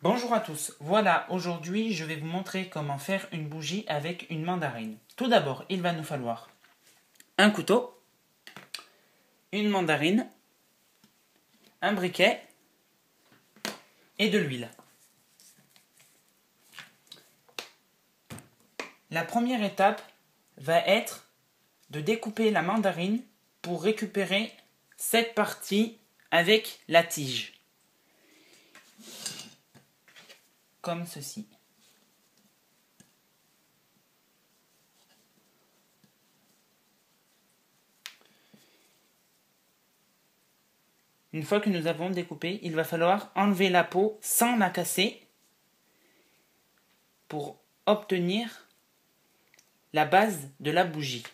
Bonjour à tous, voilà, aujourd'hui je vais vous montrer comment faire une bougie avec une mandarine. Tout d'abord, il va nous falloir un couteau, une mandarine, un briquet et de l'huile. La première étape va être de découper la mandarine pour récupérer cette partie avec la tige. Ceci. Une fois que nous avons découpé, il va falloir enlever la peau sans la casser pour obtenir la base de la bougie.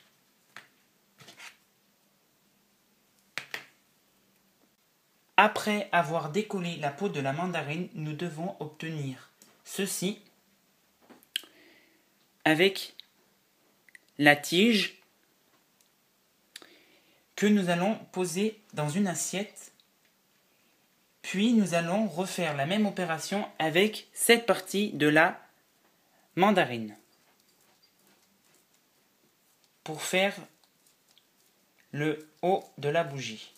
Après avoir décollé la peau de la mandarine, nous devons obtenir ceci avec la tige que nous allons poser dans une assiette. Puis nous allons refaire la même opération avec cette partie de la mandarine pour faire le haut de la bougie.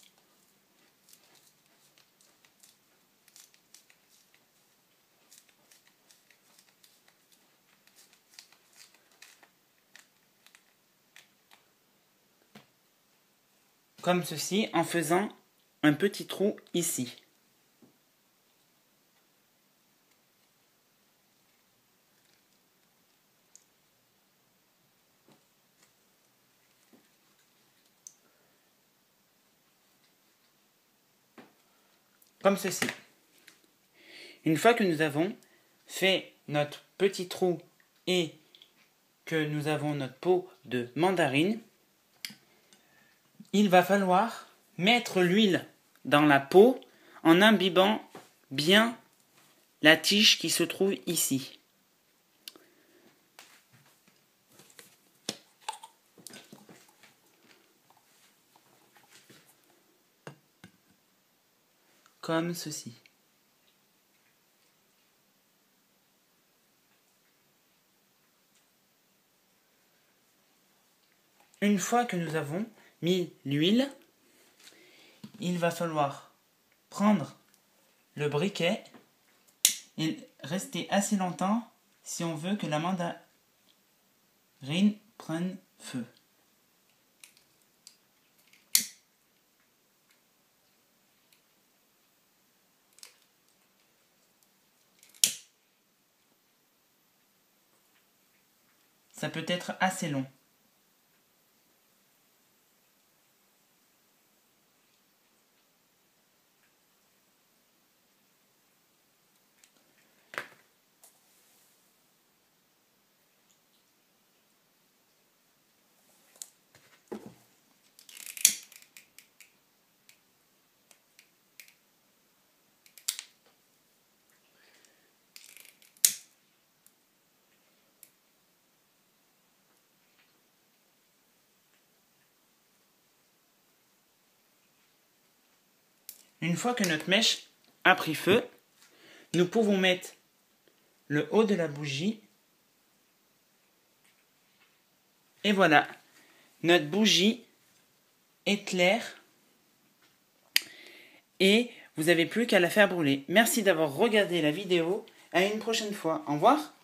Comme ceci en faisant un petit trou ici. Comme ceci. Une fois que nous avons fait notre petit trou et que nous avons notre pot de mandarine, il va falloir mettre l'huile dans la peau en imbibant bien la tige qui se trouve ici. Comme ceci. Une fois que nous avons mis l'huile, il va falloir prendre le briquet et rester assez longtemps si on veut que la mandarine prenne feu. Ça peut être assez long. Une fois que notre mèche a pris feu, nous pouvons mettre le haut de la bougie. Et voilà, notre bougie est claire et vous n'avez plus qu'à la faire brûler. Merci d'avoir regardé la vidéo. À une prochaine fois. Au revoir.